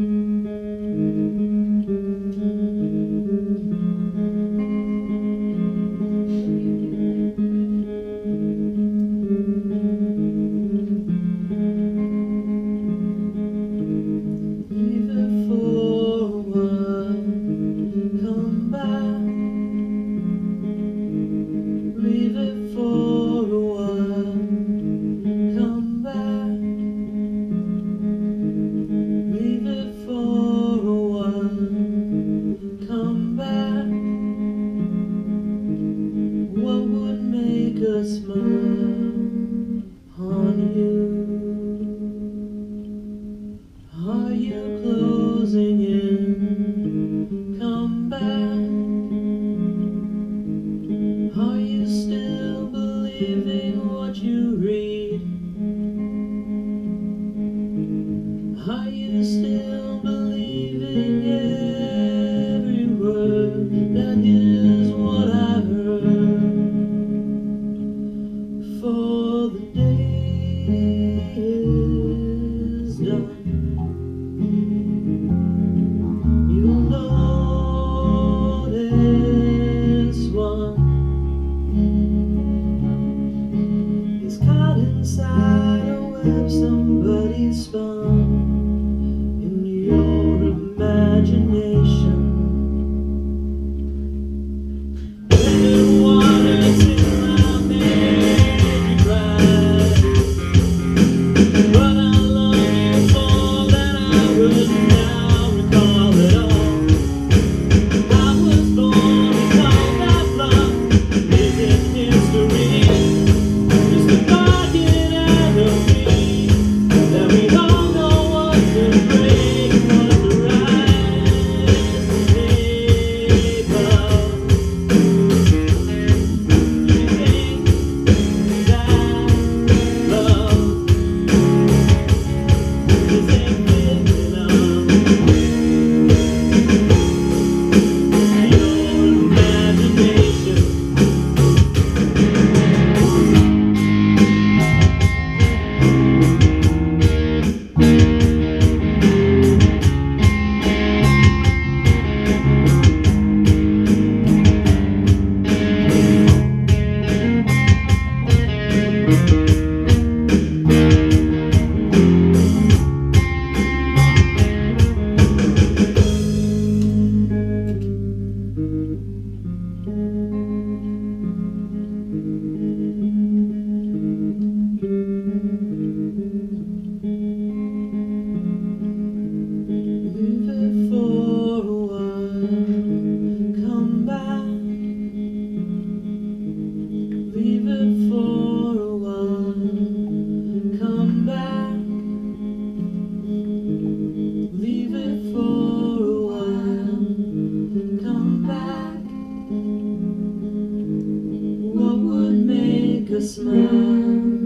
Leave us smile on you? Are you closing in? Come back. Are you still believing what you read? Are you still What would make us smile?